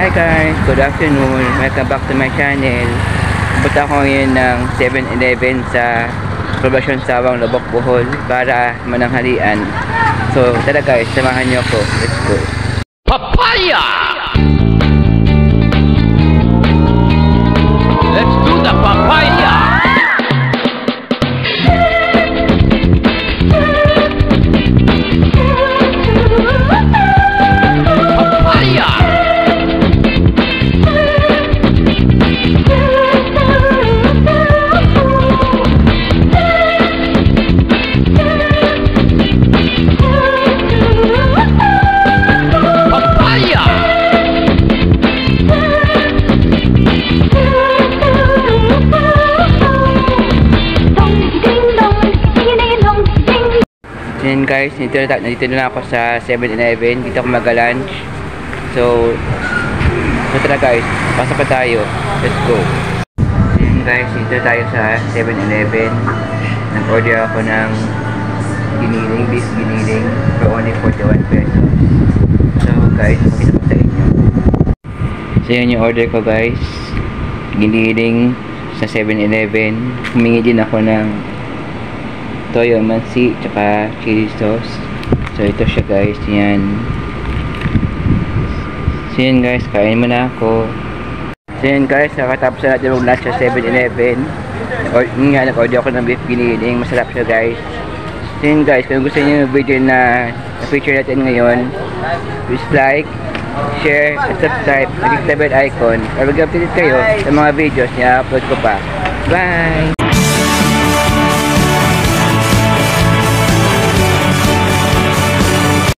Hi guys, good afternoon. Welcome back to my channel. Punta ako ngayon ng 7-Eleven sa Poblasyon Sawang, Lubok, Bohol para mananghalian. So, tara guys, samahan niyo ako. Let's go. Papaya! Yan guys, nandito na, nandito na ako sa 7-Eleven. Dito ako mag-lunch. So, so tara guys, pasok pa tayo. Let's go. Yan guys, dito tayo sa 7-Eleven. Nag-order ako ng giniling, beef giniling for only 41 pesos. So guys, pakita ko sa inyo. So yan yung order ko guys. Giniling sa 7-Eleven. Humingi din ako ng toyo mansi tsaka chili sauce. So ito siya guys. Yan. So yan guys. Kain mo na ako. So yan guys. Nakatapos na natin mag lunch sa 7-Eleven or yun nga nag-order ako ng beef giniling. Masarap siya guys. So yan guys. Kung gusto niyo yung video na na-feature natin ngayon please like share at subscribe click the bell icon. Para mag-update kayo sa mga videos na upload ko pa. Bye